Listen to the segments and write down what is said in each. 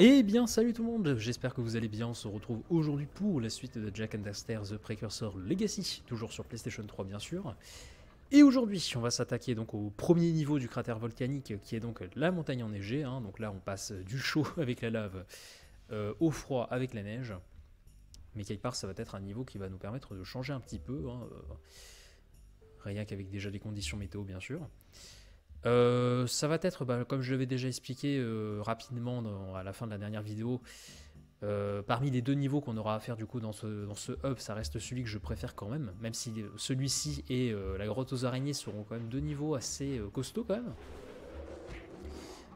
Eh bien, salut tout le monde, j'espère que vous allez bien. On se retrouve aujourd'hui pour la suite de Jack and Daxter The Precursor Legacy, toujours sur PlayStation 3 bien sûr. Et aujourd'hui, on va s'attaquer donc au premier niveau du cratère volcanique qui est donc la montagne enneigée. hein. Donc là, on passe du chaud avec la lave euh, au froid avec la neige. Mais quelque part, ça va être un niveau qui va nous permettre de changer un petit peu. hein, euh, rien qu'avec déjà des conditions météo, bien sûr. Euh, ça va être, bah, comme je l'avais déjà expliqué euh, rapidement à la fin de la dernière vidéo, euh, parmi les deux niveaux qu'on aura à faire du coup dans ce, dans ce hub, ça reste celui que je préfère quand même, même si celui-ci et la grotte aux araignées seront quand même deux niveaux assez costauds quand même.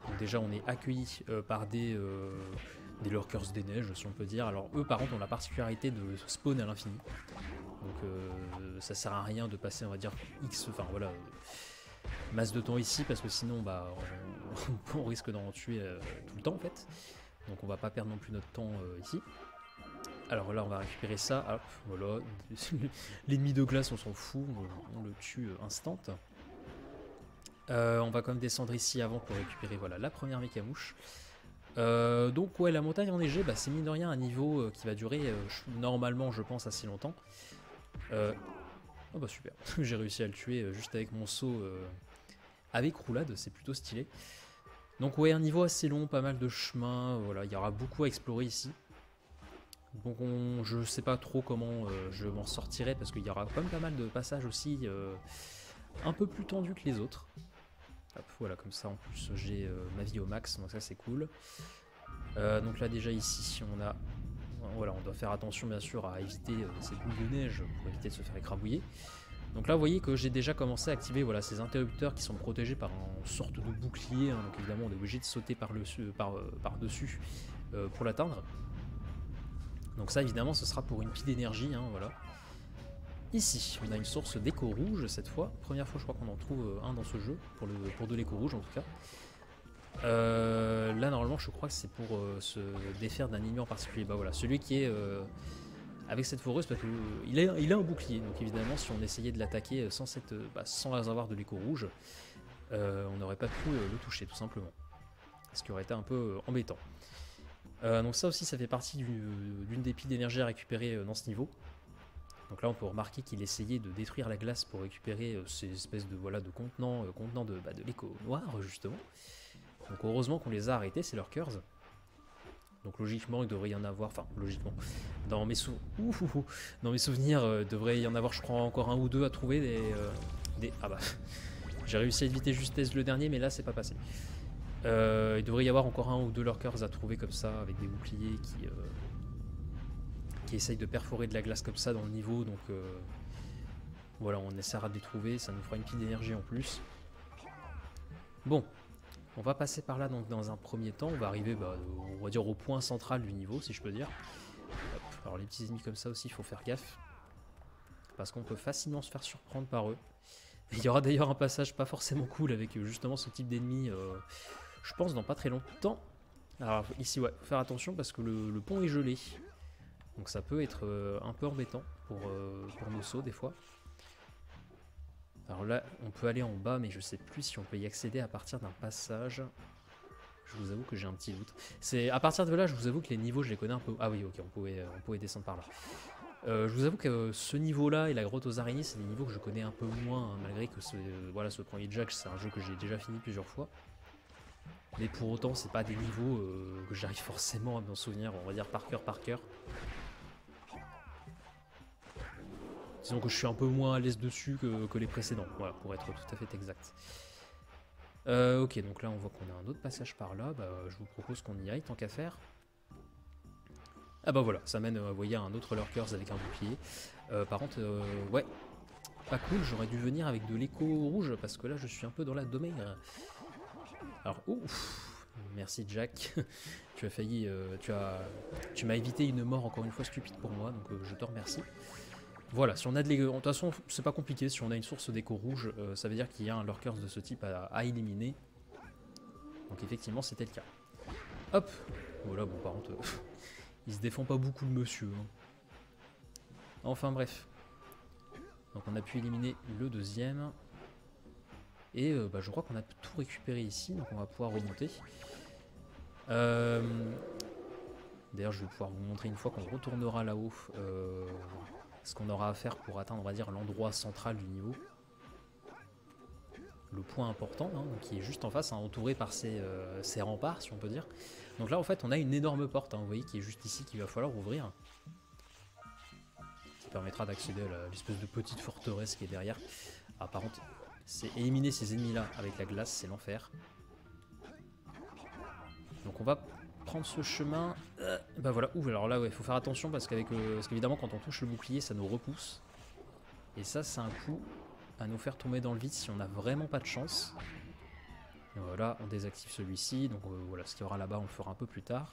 Donc déjà on est accueilli par des, des lurkers des neiges si on peut dire. Alors eux par contre ont la particularité de spawn à l'infini. Donc euh, ça sert à rien de passer on va dire X, enfin voilà, masse de temps ici parce que sinon bah on, risque d'en tuer euh, tout le temps en fait. Donc on va pas perdre non plus notre temps euh, ici. Alors là on va récupérer ça, hop, voilà. L'ennemi de glace on s'en fout, on, le tue euh, instant. On va quand même descendre ici avant pour récupérer voilà la première mécamouche. Donc ouais la montagne enneigée bah, c'est mine de rien un niveau qui va durer normalement je pense assez longtemps. Oh bah super, j'ai réussi à le tuer euh, juste avec mon saut euh, avec roulade, c'est plutôt stylé. Donc ouais, un niveau assez long, pas mal de chemins, euh, voilà, il y aura beaucoup à explorer ici. Donc on, je sais pas trop comment je m'en sortirai parce qu'il y aura quand même pas mal de passages aussi un peu plus tendus que les autres. Hop, voilà, comme ça en plus j'ai ma vie au max, donc ça c'est cool. Donc là déjà ici on a voilà, on doit faire attention bien sûr à éviter euh, ces boules de neige pour éviter de se faire écrabouiller. Donc là, vous voyez que j'ai déjà commencé à activer voilà, ces interrupteurs qui sont protégés par une sorte de bouclier. hein. donc évidemment, on est obligé de sauter euh, par-dessus euh, pour l'atteindre. Donc ça, évidemment, ce sera pour une pile d'énergie. hein, voilà. Ici, on a une source d'écho rouge cette fois. Première fois, je crois qu'on en trouve un dans ce jeu, pour, pour de l'écho rouge en tout cas. Euh, là, normalement, je crois que c'est pour euh, se défaire d'un ennemi en particulier. Bah voilà, celui qui est euh, avec cette foreuse, parce qu'il a, il a un bouclier. Donc évidemment, si on essayait de l'attaquer sans, euh, bah, avoir de l'écho rouge, on n'aurait pas pu le toucher, tout simplement. Ce qui aurait été un peu embêtant. Donc ça aussi, ça fait partie du- d'une des piles d'énergie à récupérer dans ce niveau. Donc là, on peut remarquer qu'il essayait de détruire la glace pour récupérer ces espèces de voilà de contenants, contenants de, bah, de l'écho noir justement. Donc heureusement qu'on les a arrêtés, c'est leurs cœurs. Donc logiquement, il devrait y en avoir, enfin logiquement, dans mes, souvenirs, euh, devrait y en avoir, je crois, encore un ou deux à trouver. Euh. Ah bah, j'ai réussi à éviter justesse le dernier, mais là, c'est pas passé. Euh, il devrait y avoir encore un ou deux lurkers à trouver comme ça, avec des boucliers qui, euh, qui essayent de perforer de la glace comme ça dans le niveau. Donc voilà, on essaiera de les trouver, ça nous fera une pile d'énergie en plus. Bon, on va passer par là donc dans un premier temps. On va arriver, bah, on va dire, au point central du niveau, si je peux dire. Alors les petits ennemis comme ça aussi, il faut faire gaffe. Parce qu'on peut facilement se faire surprendre par eux. Il y aura d'ailleurs un passage pas forcément cool avec euh, justement ce type d'ennemi, euh, je pense, dans pas très longtemps. Alors ici, ouais, faut faire attention parce que le, pont est gelé. Donc ça peut être euh, un peu embêtant euh, pour nos sauts des fois. Alors là, on peut aller en bas, mais je sais plus si on peut y accéder à partir d'un passage. Je vous avoue que j'ai un petit doute. C'est à partir de là, je vous avoue que les niveaux, je les connais un peu. Ah oui, ok, on pouvait, euh, descendre par là. Euh, je vous avoue que ce niveau-là et la grotte aux araignées, c'est des niveaux que je connais un peu moins, hein, malgré que ce, euh, voilà, ce premier Jack, c'est un jeu que j'ai déjà fini plusieurs fois. Mais pour autant, c'est pas des niveaux que j'arrive forcément à m'en souvenir, on va dire par cœur par cœur. Disons que je suis un peu moins à l'aise dessus que, les précédents, voilà, pour être tout à fait exact. Euh, ok, donc là on voit qu'on a un autre passage par là, bah, je vous propose qu'on y aille tant qu'à faire. Ah bah voilà, ça mène, euh, vous voyez, à un autre lurkers avec un bouclier. Euh, par contre, euh, ouais, pas cool, j'aurais dû venir avec de l'écho rouge, parce que là je suis un peu dans la domaine. Alors, ouf, merci Jack, tu as failli, euh, tu as, tu m'as évité une mort encore une fois stupide pour moi, donc euh, je te remercie. Voilà, si on a de l'écho, de toute façon, c'est pas compliqué, si on a une source d'écho rouge, euh, ça veut dire qu'il y a un lurkers de ce type à, éliminer. Donc effectivement, c'était le cas. Hop Voilà, bon, par contre, euh, il se défend pas beaucoup le monsieur. hein. Enfin bref. Donc on a pu éliminer le deuxième. Et euh, bah, je crois qu'on a tout récupéré ici, donc on va pouvoir remonter. D'ailleurs, je vais pouvoir vous montrer une fois qu'on retournera là-haut ce qu'on aura à faire pour atteindre, on va dire, l'endroit central du niveau. Le point important, hein, qui est juste en face, hein, entouré par ces, euh, ces, remparts, si on peut dire. Donc là, en fait, on a une énorme porte, hein, vous voyez, qui est juste ici, qu'il va falloir ouvrir. Qui permettra d'accéder à l'espèce de petite forteresse qui est derrière. Ah, par contre, c'est éliminer ces ennemis-là avec la glace, c'est l'enfer. Donc on va prendre ce chemin. Euh, bah voilà, ouh, alors là, il faut faire attention parce qu'avec parce qu'évidemment, quand on touche le bouclier, ça nous repousse. Et ça, c'est un coup à nous faire tomber dans le vide si on n'a vraiment pas de chance. Voilà, on désactive celui-ci. Donc euh, voilà, ce qu'il y aura là-bas, on le fera un peu plus tard.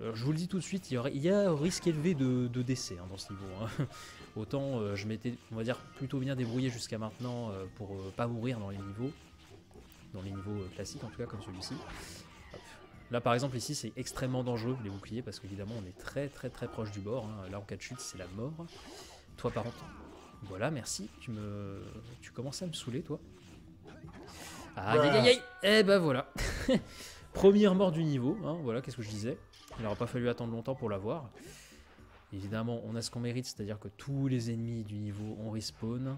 je vous le dis tout de suite, il y, aurait, il a risque élevé de, décès hein, dans ce niveau. Hein. Autant euh, je m'étais, on va dire, plutôt bien débrouillé jusqu'à maintenant pour pas mourir dans les niveaux. Dans les niveaux classiques en tout cas, comme celui-ci. Là par exemple ici c'est extrêmement dangereux les boucliers parce qu'évidemment on est très très très proche du bord. Hein. Là en cas de chute c'est la mort. Toi par contre, voilà merci, tu me, tu commences à me saouler toi. Aïe aïe aïe aïe eh ben voilà Première mort du niveau, hein, voilà qu'est-ce que je disais. Il n'aura pas fallu attendre longtemps pour l'avoir. Évidemment on a ce qu'on mérite, c'est-à-dire que tous les ennemis du niveau ont respawn.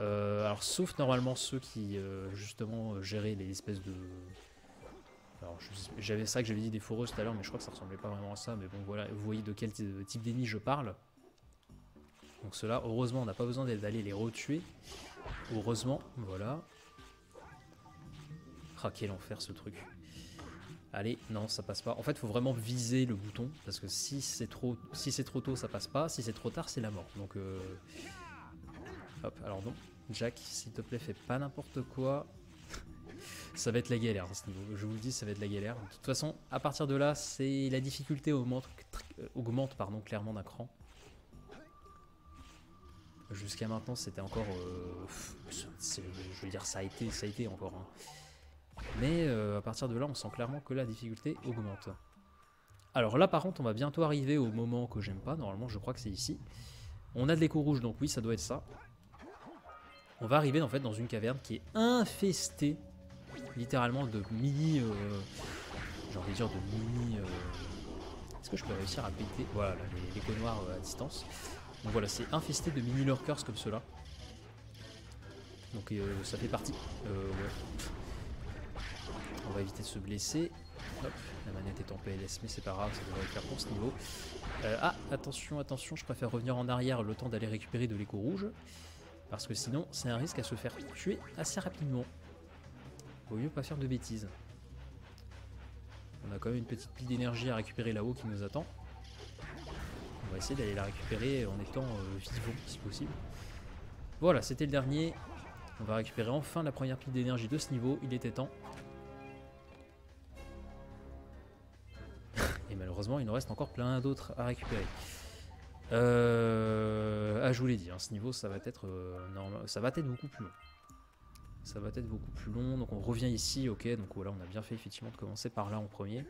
Euh, alors sauf normalement ceux qui euh, justement géraient les espèces de alors j'avais ça que j'avais dit des foreuses tout à l'heure, mais je crois que ça ressemblait pas vraiment à ça. Mais bon voilà, vous voyez de quel type d'ennemi je parle. Donc ceux-là, heureusement, on n'a pas besoin d'aller les retuer. Heureusement, voilà. Ah quel enfer ce truc. Allez, non, ça passe pas. En fait, faut vraiment viser le bouton, parce que si c'est trop, si c'est trop tôt, ça passe pas. Si c'est trop tard, c'est la mort. Donc, euh... hop. Alors non, Jack, s'il te plaît, fais pas n'importe quoi ça va être la galère à ce niveau. Je vous le dis, ça va être la galère. De toute façon, à partir de là, c'est la difficulté augmente, augmente clairement d'un cran. Jusqu'à maintenant, c'était encore... Euh, je veux dire, ça a été, ça a été encore. Hein. Mais euh, à partir de là, on sent clairement que la difficulté augmente. Alors là, par contre, on va bientôt arriver au moment que j'aime pas. Normalement, je crois que c'est ici. On a de l'écho rouge, donc oui, ça doit être ça. On va arriver en fait dans une caverne qui est infestée littéralement de mini. Euh, j'ai envie de dire de mini. Euh, est-ce que je peux réussir à péter? Voilà, les, les noirs euh, à distance. Donc voilà, c'est infesté de mini lurkers comme cela. Donc ça fait partie. On va éviter de se blesser. Hop, la manette est en PLS, mais c'est pas grave, ça devrait faire pour ce niveau. ah, attention, attention, je préfère revenir en arrière le temps d'aller récupérer de l'écho rouge. Parce que sinon, c'est un risque à se faire tuer assez rapidement. Vaut mieux pas faire de bêtises. On a quand même une petite pile d'énergie à récupérer là-haut qui nous attend. On va essayer d'aller la récupérer en étant euh, vivant si possible. Voilà, c'était le dernier. On va récupérer enfin la première pile d'énergie de ce niveau. Il était temps. Et malheureusement, il nous reste encore plein d'autres à récupérer. Euh, ah, je vous l'ai dit, hein, ce niveau, ça va être, euh, ça va être beaucoup plus long ça va être beaucoup plus long. Donc on revient ici, ok, donc voilà, on a bien fait effectivement de commencer par là en premier.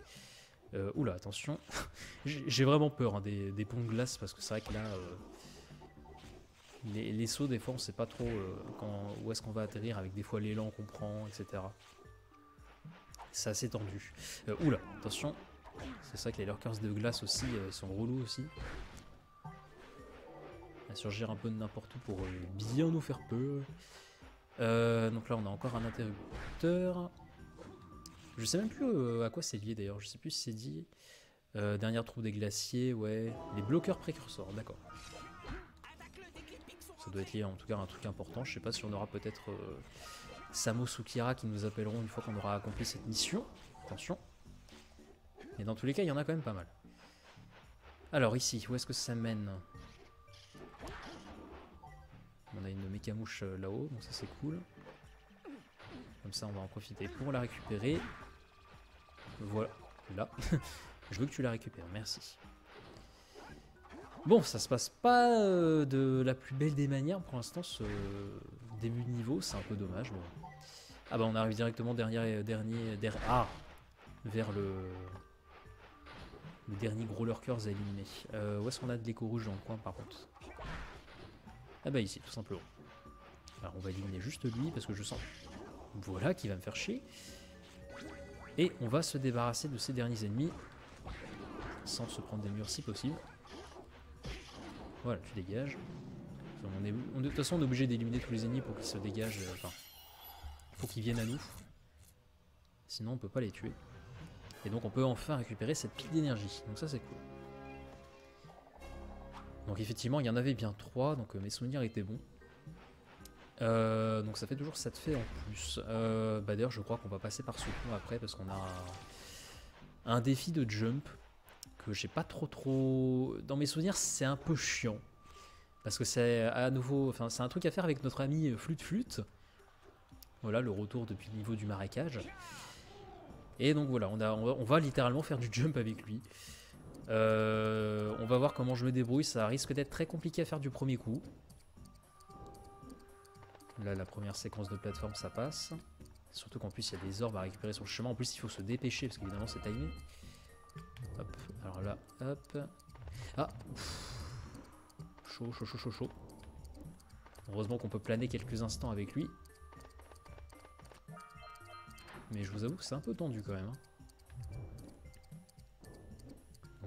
Euh, oula, attention, j'ai vraiment peur hein, des, ponts de glace parce que c'est vrai que là, euh, les, sauts des fois on sait pas trop euh, quand, où est-ce qu'on va atterrir avec des fois l'élan qu'on prend, etc. C'est assez tendu. Euh, oula, attention, c'est ça que les lurkers de glace aussi sont relous aussi. À surgir un peu de n'importe où pour bien nous faire peur. Euh, donc là, on a encore un interrupteur. Je sais même plus euh, à quoi c'est lié d'ailleurs. Je sais plus si c'est dit. Euh, dernière troupe des glaciers, ouais. Les bloqueurs précurseurs, d'accord. Ça doit être lié en tout cas à un truc important. Je sais pas si on aura peut-être Samo Sukira qui nous appelleront une fois qu'on aura accompli cette mission. Attention. Mais dans tous les cas, il y en a quand même pas mal. Alors ici, où est-ce que ça mène? On a une mécamouche euh, là-haut, donc ça c'est cool. Comme ça on va en profiter pour la récupérer. Voilà, là. Je veux que tu la récupères, merci. Bon, ça se passe pas euh, de la plus belle des manières pour l'instant, ce début de niveau, c'est un peu dommage. Ah bah on arrive directement derrière, euh, dernier, derrière, ah, vers le, le dernier gros lurkers à éliminer. où est-ce qu'on a de l'écho rouge dans le coin par contre? Ah bah ici, tout simplement. Alors on va éliminer juste lui parce que je sens... Voilà, qui va me faire chier. Et on va se débarrasser de ces derniers ennemis. Sans se prendre des murs si possible. Voilà, tu dégages. De toute façon, on est obligé d'éliminer tous les ennemis pour qu'ils se dégagent. Euh, enfin, pour qu'ils viennent à nous. Sinon, on peut pas les tuer. Et donc, on peut enfin récupérer cette pile d'énergie. Donc ça, c'est cool. Donc effectivement, il y en avait bien trois, donc euh, mes souvenirs étaient bons. Euh, donc ça fait toujours ça te fait en plus. bah d'ailleurs, je crois qu'on va passer par ce pont après parce qu'on a un défi de jump que j'ai pas trop trop... Dans mes souvenirs, c'est un peu chiant. Parce que c'est à nouveau... Enfin, c'est un truc à faire avec notre ami Flûte Flûte. Voilà, le retour depuis le niveau du marécage. Et donc voilà, on, va, littéralement faire du jump avec lui. Euh, on va voir comment je me débrouille. Ça risque d'être très compliqué à faire du premier coup. Là, la première séquence de plateforme, ça passe. Surtout qu'en plus, il y a des orbes à récupérer sur le chemin. En plus, il faut se dépêcher, parce qu'évidemment, c'est timé. Hop, alors là, hop. Ah Chaud, chaud, chaud, chaud, chaud. Heureusement qu'on peut planer quelques instants avec lui. Mais je vous avoue que c'est un peu tendu quand même. Hein.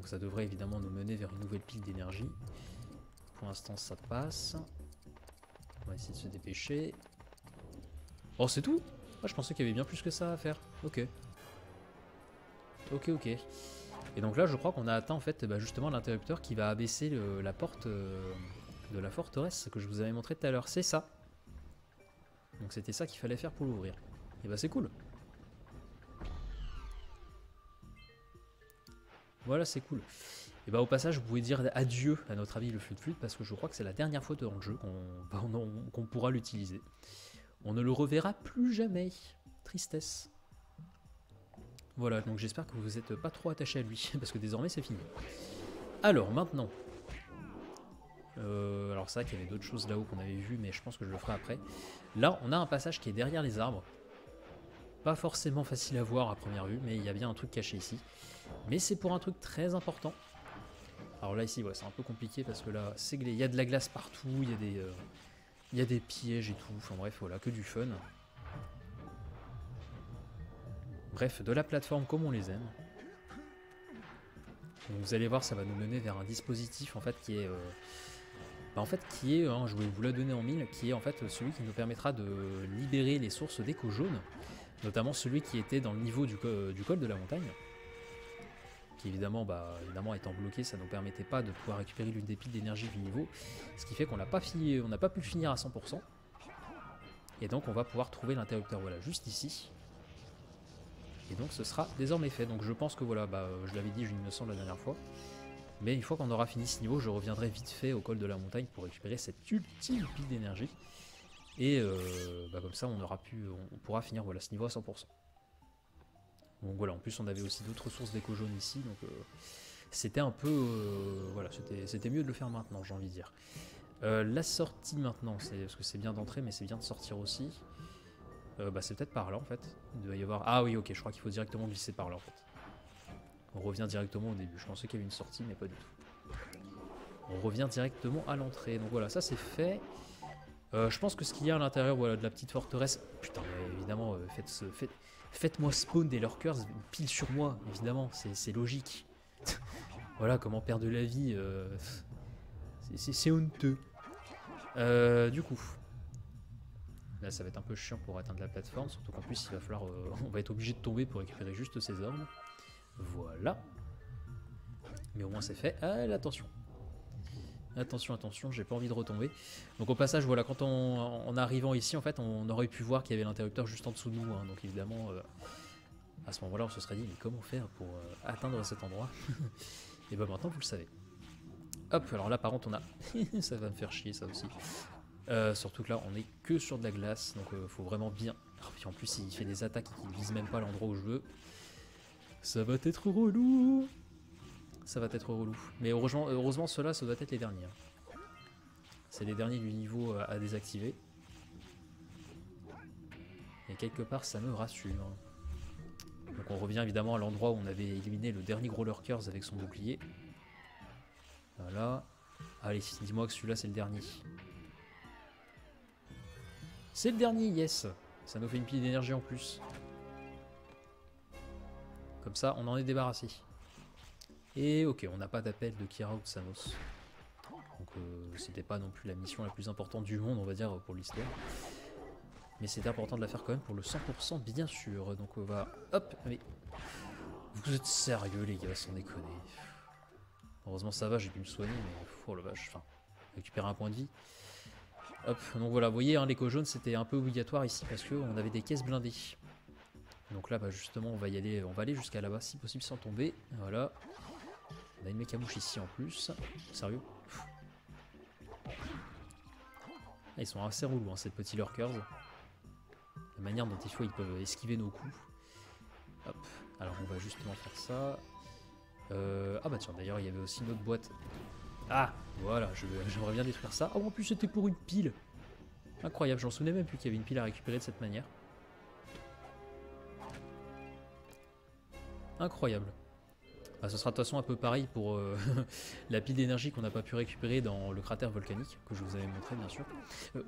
Donc ça devrait évidemment nous mener vers une nouvelle pile d'énergie. Pour l'instant ça passe. On va essayer de se dépêcher. Oh c'est tout? Ah, Je pensais qu'il y avait bien plus que ça à faire. Ok. Ok ok. Et donc là, je crois qu'on a atteint en fait bah, justement l'interrupteur qui va abaisser la porte euh, de la forteresse que je vous avais montré tout à l'heure. C'est ça. Donc c'était ça qu'il fallait faire pour l'ouvrir. Et bah c'est cool. Voilà, c'est cool. Et bah au passage, vous pouvez dire adieu à notre ami le flûte flûte parce que je crois que c'est la dernière fois dans le jeu qu'on pourra l'utiliser. On ne le reverra plus jamais. Tristesse. Voilà, donc j'espère que vous n'êtes pas trop attaché à lui, parce que désormais c'est fini. Alors, maintenant. Euh, alors c'est vrai qu'il y avait d'autres choses là-haut qu'on avait vu, mais je pense que je le ferai après. Là, on a un passage qui est derrière les arbres. Pas forcément facile à voir à première vue, mais il y a bien un truc caché ici. Mais c'est pour un truc très important. Alors là, ici, c'est un peu compliqué, parce que là, c'est il y a de la glace partout, il y a des... Euh, il y a des pièges et tout, enfin bref, voilà, que du fun. Bref, de la plateforme comme on les aime. vous allez voir, ça va nous mener vers un dispositif en fait qui est, euh, bah, en fait qui est, hein, je vais vous la donner en mille, qui est en fait celui qui nous permettra de libérer les sources d'écho jaune, notamment celui qui était dans le niveau du col de la montagne, évidemment, bah, évidemment étant bloqué, ça ne nous permettait pas de pouvoir récupérer l'une des piles d'énergie du niveau, ce qui fait qu'on n'a pas, pas pu finir à 100%. Et donc on va pouvoir trouver l'interrupteur voilà juste ici. Et donc ce sera désormais fait. Donc je pense que voilà, bah, euh, je l'avais dit, je me sens la dernière fois. Mais une fois qu'on aura fini ce niveau, je reviendrai vite fait au col de la montagne pour récupérer cette ultime pile d'énergie. Et euh, bah, comme ça, on aura pu, on pourra finir voilà, ce niveau à 100%. Donc voilà, en plus on avait aussi d'autres sources d'écho jaune ici, donc euh, c'était un peu, voilà, c'était mieux de le faire maintenant, j'ai envie de dire. la sortie maintenant, c'est parce que c'est bien d'entrer, mais c'est bien de sortir aussi. Euh, bah, c'est peut-être par là en fait. Il y avoir. Ah oui, ok, je crois qu'il faut directement glisser par là en fait. On revient directement au début. Je pensais qu'il y avait une sortie, mais pas du tout. On revient directement à l'entrée. Donc voilà, ça c'est fait. Euh, je pense que ce qu'il y a à l'intérieur voilà, de la petite forteresse. Putain, évidemment, euh, faites, faites, faites-moi spawn des lurkers, pile sur moi, évidemment, c'est logique. voilà comment perdre la vie. c'est honteux. du coup, Là, ça va être un peu chiant pour atteindre la plateforme, surtout qu'en plus, il va falloir, euh, on va être obligé de tomber pour récupérer juste ces orbes. Voilà. Mais au moins, c'est fait. Ah, attention. Attention, attention, j'ai pas envie de retomber. Donc au passage, voilà, quand on, en arrivant ici, en fait, on aurait pu voir qu'il y avait l'interrupteur juste en dessous de nous. Hein. donc évidemment, euh, à ce moment-là, on se serait dit, mais comment faire pour euh, atteindre cet endroit? Et bah maintenant, vous le savez. Hop, alors là, par contre, on a... ça va me faire chier, ça aussi. Euh, surtout que là, on est que sur de la glace, donc faut vraiment bien. Oh, puis en plus, il fait des attaques qui visent même pas l'endroit où je veux. Ça va être relou. Ça va être relou. Mais heureusement, heureusement ceux-là, ça doit être les derniers. Hein. C'est les derniers du niveau à désactiver. Et quelque part, ça me rassure. Donc on revient évidemment à l'endroit où on avait éliminé le dernier gros lurkers avec son bouclier. Voilà. Allez, dis-moi que celui-là c'est le dernier. C'est le dernier, yes Ça nous fait une pile d'énergie en plus. Comme ça, on en est débarrassé. Et ok, on n'a pas d'appel de Kira ou de Sanos. Donc euh, c'était pas non plus la mission la plus importante du monde, on va dire, pour l'histoire. Mais c'était important de la faire quand même pour le 100% bien sûr. Donc on va... Hop Mais... Vous êtes sérieux les gars, sans déconner. Heureusement ça va, j'ai pu me soigner, mais... Oh la vache, enfin... Récupérer un point de vie. Hop, donc voilà, vous voyez, hein, l'écho jaune c'était un peu obligatoire ici parce qu'on avait des caisses blindées. Donc là, bah, justement, on va y aller, on va aller jusqu'à là-bas si possible sans tomber. Voilà. On a une mécamouche ici en plus. Sérieux ah, Ils sont assez relous, hein, ces petits lurkers. La manière dont il faut, ils peuvent esquiver nos coups. Hop, alors on va justement faire ça. Euh, ah bah tiens, d'ailleurs, il y avait aussi une autre boîte. Ah, voilà, j'aimerais bien détruire ça. Oh, en plus, c'était pour une pile. Incroyable, j'en souvenais même plus qu'il y avait une pile à récupérer de cette manière. Incroyable. Ah, ce sera de toute façon un peu pareil pour euh, la pile d'énergie qu'on n'a pas pu récupérer dans le cratère volcanique, que je vous avais montré bien sûr. Euh,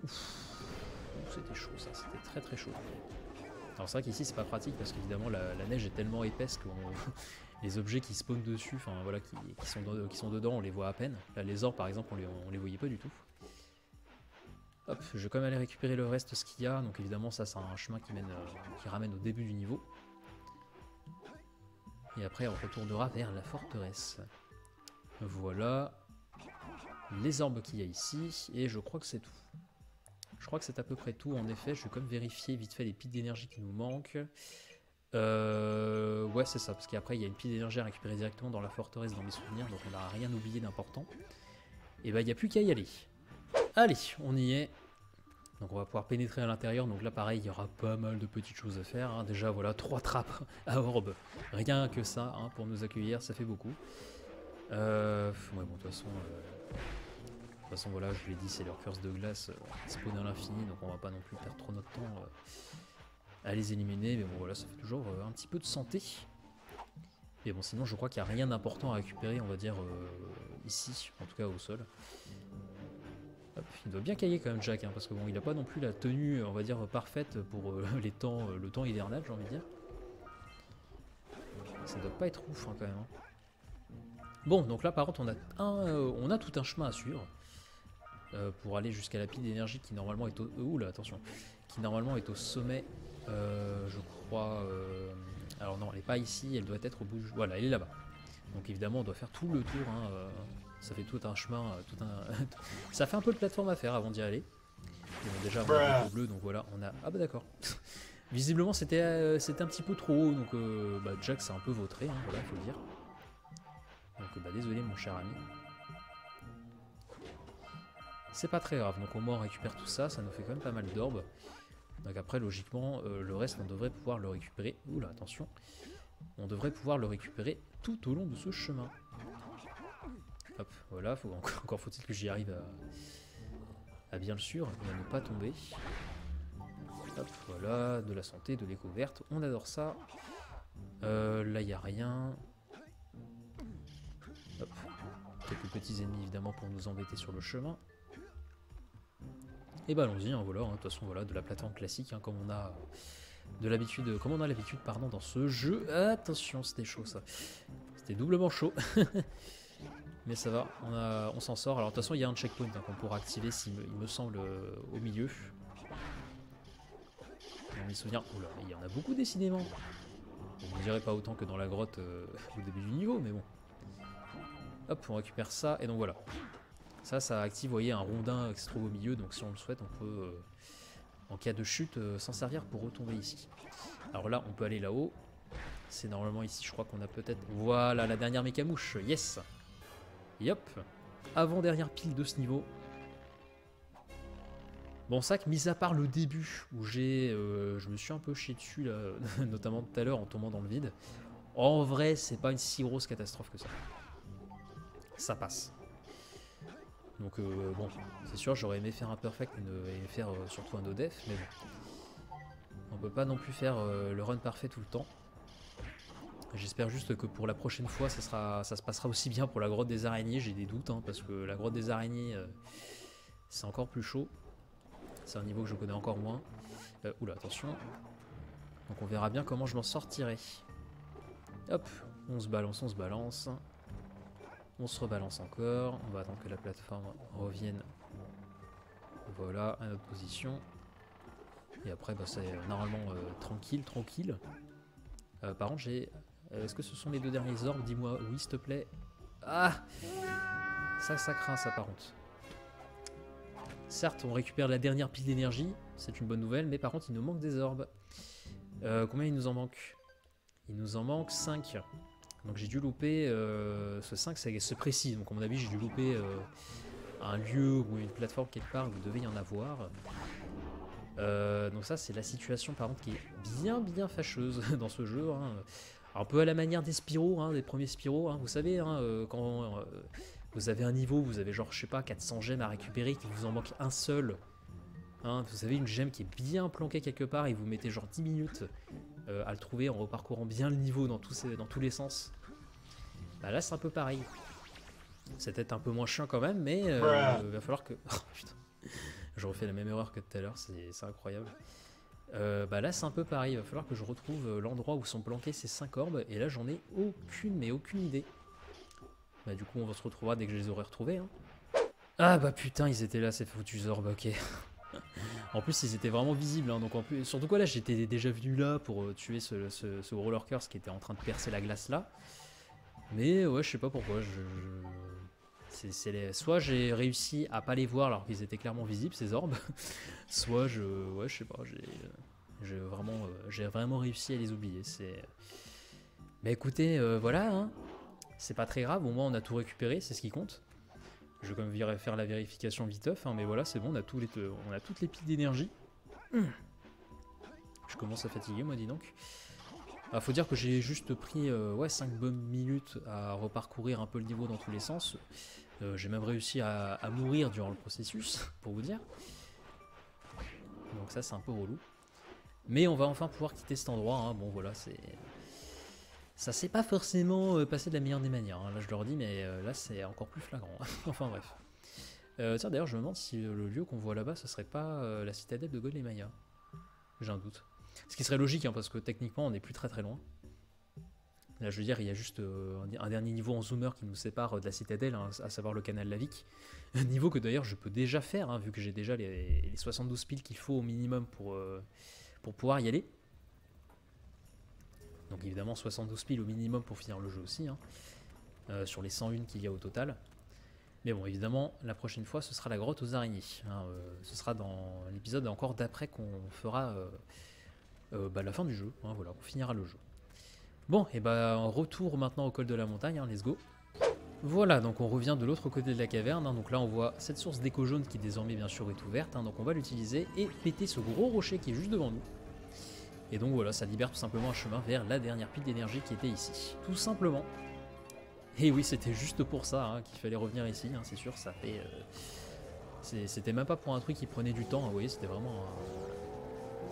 c'était chaud ça, c'était très très chaud. Alors c'est vrai qu'ici c'est pas pratique parce qu'évidemment la, neige est tellement épaisse que les objets qui spawnent dessus, enfin voilà, qui, sont qui, sont dedans, on les voit à peine. Là les ors par exemple on les, on les voyait pas du tout. Hop, je vais quand même aller récupérer le reste ce qu'il y a, donc évidemment ça c'est un chemin qui, mène, euh, qui ramène au début du niveau. Et après, on retournera vers la forteresse. Voilà les orbes qu'il y a ici. Et je crois que c'est tout. Je crois que c'est à peu près tout. En effet, je vais comme vérifier vite fait les piles d'énergie qui nous manquent. Euh, ouais, c'est ça. Parce qu'après, il y a une pile d'énergie à récupérer directement dans la forteresse dans mes souvenirs. Donc on n'a rien oublié d'important. Et bah, il n'y a plus qu'à y aller. Allez, on y est. Donc on va pouvoir pénétrer à l'intérieur. Donc là pareil, il y aura pas mal de petites choses à faire. Hein. Déjà voilà, trois trappes à orbe. Rien que ça hein, pour nous accueillir, ça fait beaucoup. Euh, ouais bon de toute façon... Euh, de toute façon voilà, je l'ai dit, c'est leur curse de glace euh, spawn à l'infini. Donc on va pas non plus perdre trop notre temps euh, à les éliminer. Mais bon voilà, ça fait toujours un petit peu de santé. Et bon sinon je crois qu'il n'y a rien d'important à récupérer, on va dire, ici, en tout cas au sol il doit bien cailler quand même Jack, hein, parce que bon, il a pas non plus la tenue, on va dire, parfaite pour euh, les temps, euh, le temps hivernal, j'ai envie de dire. Ça doit pas être ouf hein, quand même. Hein. Bon, donc là par contre, on a, un, euh, on a tout un chemin à suivre pour aller jusqu'à la pile d'énergie qui normalement est au, ouh là, attention, qui normalement est au sommet, je crois. alors non, elle est pas ici, elle doit être au bout. Voilà, elle est là-bas. Donc évidemment, on doit faire tout le tour. Ça fait tout un chemin, euh, tout un... ça fait un peu de plateforme à faire avant d'y aller. déjà on a bleu, donc voilà, on a... Ah bah d'accord. Visiblement c'était euh, c'était un petit peu trop haut, donc euh, bah, Jack c'est un peu vautré, hein, voilà, faut le dire. Donc bah désolé mon cher ami. C'est pas très grave, donc au moins on récupère tout ça, ça nous fait quand même pas mal d'orbes. Donc après logiquement le reste on devrait pouvoir le récupérer. Oula attention. On devrait pouvoir le récupérer tout au long de ce chemin. Hop, voilà, encore, faut-il que j'y arrive à, bien le sûr à ne pas tomber. Hop, voilà, de la santé, de l'écho verte, on adore ça. Euh, là, il a rien. Hop, quelques petits ennemis évidemment pour nous embêter sur le chemin. Et bah allons-y, hein, voilà, hein, de toute façon voilà, de la plateforme classique, hein, comme on a de l'habitude, comme on a l'habitude, pardon, dans ce jeu. Attention, c'était chaud ça. C'était doublement chaud. Mais ça va, on, s'en sort. Alors de toute façon, il y a un checkpoint qu'on pourra activer, me, il me semble, euh, au milieu. On m'y souvient. Oula, il y en a beaucoup décidément. On ne dirait pas autant que dans la grotte euh, au début du niveau, mais bon. Hop, on récupère ça, et donc voilà. Ça, ça active, vous voyez, un rondin qui se trouve au milieu, donc si on le souhaite, on peut, euh, en cas de chute, s'en servir pour retomber ici. Alors là, on peut aller là-haut. C'est normalement ici, je crois qu'on a peut-être... Voilà, la dernière mécamouche, yes Yop. Avant-dernière pile de ce niveau. Bon, ça que, mis à part le début, où j'ai, euh, je me suis un peu chié dessus, là, notamment tout à l'heure en tombant dans le vide, en vrai, c'est pas une si grosse catastrophe que ça. Ça passe. Donc, euh, bon, c'est sûr, j'aurais aimé faire un perfect et, faire euh, surtout un no mais bon. On peut pas non plus faire le run parfait tout le temps. J'espère juste que pour la prochaine fois, ça, sera, ça se passera aussi bien pour la grotte des araignées. J'ai des doutes, hein, parce que la grotte des araignées, euh, c'est encore plus chaud. C'est un niveau que je connais encore moins. Euh, oula, attention. Donc on verra bien comment je m'en sortirai. Hop, on se balance, on se balance. On se rebalance encore. On va attendre que la plateforme revienne. Voilà, à notre position. Et après, bah, c'est normalement euh, tranquille, tranquille. Euh, par contre, j'ai... euh, Est-ce que ce sont les deux derniers orbes Dis-moi oui, s'il te plaît. Ah Ça, ça craint, ça, par contre. Certes, on récupère la dernière pile d'énergie. C'est une bonne nouvelle, mais par contre, il nous manque des orbes. Euh, combien il nous en manque? Il nous en manque 5. Donc j'ai dû louper... euh, ce 5, c'est c'est précis. Donc à mon avis, j'ai dû louper un lieu ou une plateforme quelque part où il devait y en avoir. Donc ça, c'est la situation par contre qui est bien bien fâcheuse dans ce jeu. hein. Un peu à la manière des Spyro, hein, des premiers Spyro. hein. Vous savez, hein, euh, quand euh, vous avez un niveau, vous avez genre, je sais pas, 400 gemmes à récupérer, qu'il vous en manque un seul. hein. vous avez une gemme qui est bien planquée quelque part et vous mettez genre 10 minutes euh, à le trouver en reparcourant bien le niveau dans tous, ces- dans tous les sens. Bah là, c'est un peu pareil. C'est peut-être un peu moins chiant quand même, mais il va falloir que. Oh, putain. Je refais la même erreur que tout à l'heure, c'est incroyable. Euh, bah là, c'est un peu pareil. Il va falloir que je retrouve euh, l'endroit où sont planqués ces 5 orbes, et là, j'en ai aucune, mais aucune idée. Bah, du coup, on se retrouvera dès que je les aurai retrouvés. hein. Ah bah putain, ils étaient là, ces foutus orbes, ok. en plus, ils étaient vraiment visibles, hein, donc en plus, surtout quoi là, j'étais déjà venu là pour euh, tuer ce, ce, roller curse qui était en train de percer la glace là. Mais ouais, je sais pas pourquoi. Je- Soit j'ai réussi à pas les voir alors qu'ils étaient clairement visibles ces orbes, soit je, ouais, je sais pas, j'ai, vraiment, euh, j'ai vraiment réussi à les oublier. C'est, mais écoutez, euh, voilà, hein. c'est pas très grave. Au moins on a tout récupéré, c'est ce qui compte. Je vais quand même faire la vérification viteuf, hein, mais voilà, c'est bon, on a, les, on a toutes les piles d'énergie. Je commence à fatiguer, moi, dis donc. Ah, faut dire que j'ai juste pris euh, ouais, 5 bonnes minutes à reparcourir un peu le niveau dans tous les sens. Euh, j'ai même réussi à, mourir durant le processus, pour vous dire. Donc ça, c'est un peu relou. Mais on va enfin pouvoir quitter cet endroit. hein. Bon, voilà, c'est... Ça s'est pas forcément euh, passé de la meilleure des manières. hein. Là, je leur dis, mais euh, là, c'est encore plus flagrant. enfin, bref. Tiens, d'ailleurs, je me demande si le lieu qu'on voit là-bas, ce serait pas la citadelle de Godlemaya. J'ai un doute. Ce qui serait logique, hein, parce que techniquement, on n'est plus très très loin. Là, je veux dire, il y a juste euh, un, dernier niveau en zoomer qui nous sépare euh, de la citadelle, hein, à savoir le canal Lavic. Un niveau que d'ailleurs je peux déjà faire, hein, vu que j'ai déjà les, les 72 piles qu'il faut au minimum pour, euh, pouvoir y aller. Donc évidemment 72 piles au minimum pour finir le jeu aussi, hein, sur les 101 qu'il y a au total. Mais bon, évidemment, la prochaine fois, ce sera la grotte aux araignées. ce sera dans l'épisode encore d'après qu'on fera bah, la fin du jeu. voilà, on finira le jeu. Bon, et bah retour maintenant au col de la montagne, hein, let's go. Voilà, donc on revient de l'autre côté de la caverne. hein, donc là, on voit cette source d'écho jaune qui désormais, bien sûr, est ouverte. hein, donc on va l'utiliser et péter ce gros rocher qui est juste devant nous. Et donc voilà, ça libère tout simplement un chemin vers la dernière pile d'énergie qui était ici. Tout simplement. Et oui, c'était juste pour ça hein, qu'il fallait revenir ici, c'est sûr, ça fait... euh, C'était même pas pour un truc qui prenait du temps, vous voyez, c'était vraiment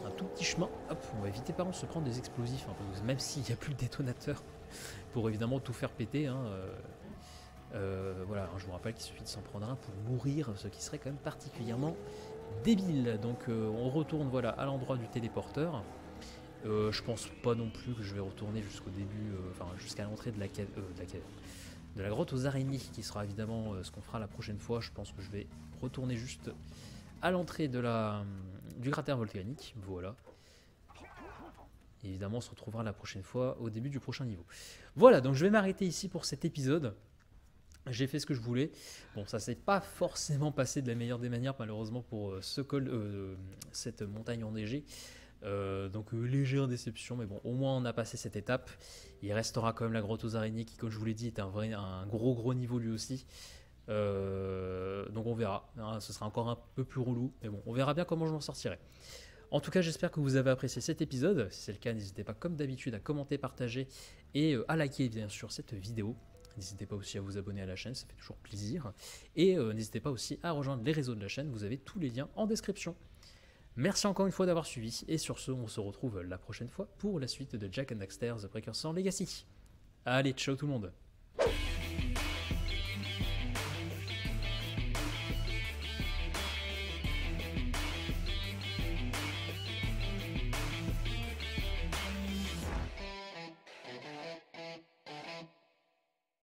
un tout petit chemin. Hop, on va éviter par contre de se prendre des explosifs, hein, même s'il n'y a plus le détonateur, pour évidemment tout faire péter, hein, euh, euh, voilà, je vous rappelle qu'il suffit de s'en prendre un pour mourir, ce qui serait quand même particulièrement débile. Donc euh, on retourne voilà à l'endroit du téléporteur. Je pense pas non plus que je vais retourner jusqu'au début, enfin jusqu'à l'entrée de la de la grotte aux araignées, qui sera évidemment ce qu'on fera la prochaine fois. Je pense que je vais retourner juste à l'entrée de la du cratère volcanique. Voilà. Évidemment, on se retrouvera la prochaine fois au début du prochain niveau. Voilà, donc je vais m'arrêter ici pour cet épisode. J'ai fait ce que je voulais. Bon, ça s'est pas forcément passé de la meilleure des manières, malheureusement, pour euh, ce col, euh, cette montagne enneigée. Euh, donc, légère déception, mais bon, au moins on a passé cette étape. Il restera quand même la grotte aux araignées, qui, comme je vous l'ai dit, est un, vrai, un gros gros niveau lui aussi. Euh, donc, on verra. hein, ce sera encore un peu plus relou, mais bon, on verra bien comment je m'en sortirai. En tout cas, j'espère que vous avez apprécié cet épisode. Si c'est le cas, n'hésitez pas, comme d'habitude, à commenter, partager et euh, à liker, bien sûr, cette vidéo. N'hésitez pas aussi à vous abonner à la chaîne, ça fait toujours plaisir. Et euh, n'hésitez pas aussi à rejoindre les réseaux de la chaîne, vous avez tous les liens en description. Merci encore une fois d'avoir suivi, et sur ce, on se retrouve la prochaine fois pour la suite de Jack and Daxter The Precursor Legacy. Allez, ciao tout le monde